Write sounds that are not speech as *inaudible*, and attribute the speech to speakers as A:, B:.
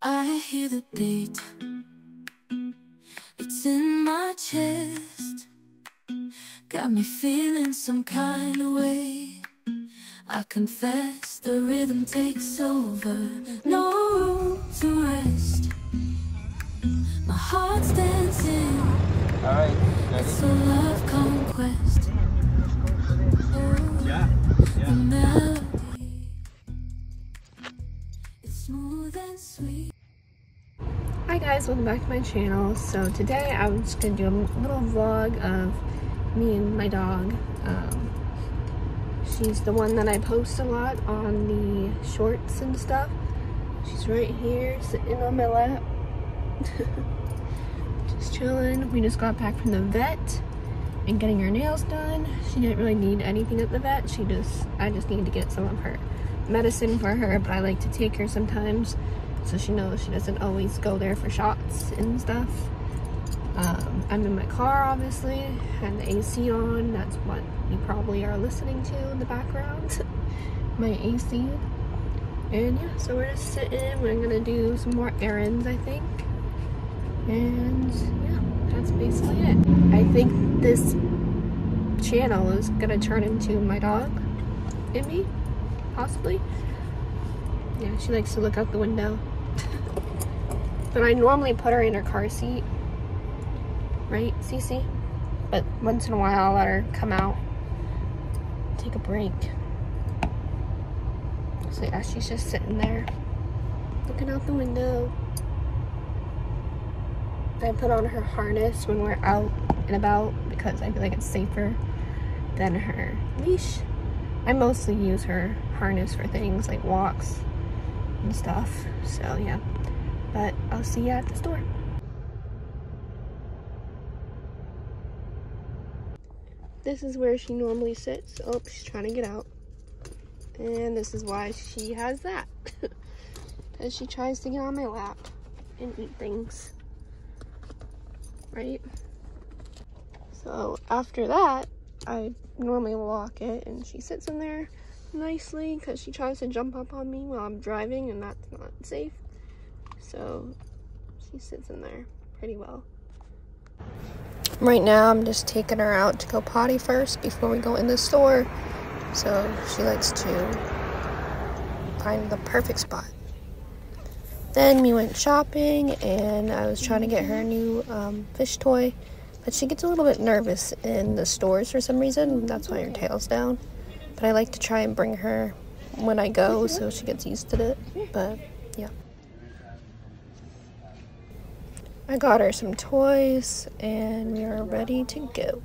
A: I hear the beat. It's in my chest. Got me feeling some kind of way. I confess the rhythm takes over. No room to rest. My heart's dancing.
B: Alright,
A: It's a love conquest.
B: Yeah,
A: The
C: Hi guys, welcome back to my channel. So today I'm just gonna do a little vlog of me and my dog. Um, she's the one that I post a lot on the shorts and stuff. She's right here sitting on my lap. *laughs* just chilling. We just got back from the vet and getting her nails done. She didn't really need anything at the vet. She just, I just need to get some of her medicine for her, but I like to take her sometimes so she knows she doesn't always go there for shots and stuff. Um, I'm in my car, obviously, and the AC on. That's what you probably are listening to in the background. *laughs* my AC. And yeah, so we're just sitting. We're gonna do some more errands, I think. And yeah, that's basically it. I think this channel is gonna turn into my dog and me, possibly. Yeah, she likes to look out the window. but I normally put her in her car seat. Right, Cece? But once in a while I'll let her come out. Take a break. So yeah, she's just sitting there. Looking out the window. I put on her harness when we're out and about because I feel like it's safer than her leash. I mostly use her harness for things like walks and stuff. So yeah, but I'll see you at the store. This is where she normally sits. Oh, she's trying to get out. And this is why she has that. *laughs* Because she tries to get on my lap and eat things. Right? So after that, I normally lock it and she sits in there nicely because she tries to jump up on me while I'm driving and that's not safe. So she sits in there pretty well. Right now I'm just taking her out to go potty first before we go in the store. So she likes to find the perfect spot. Then we went shopping and I was trying to get her a new um, fish toy. But she gets a little bit nervous in the stores for some reason. That's why her tail's down. But I like to try and bring her when I go so she gets used to it. But yeah. I got her some toys and we are ready to go.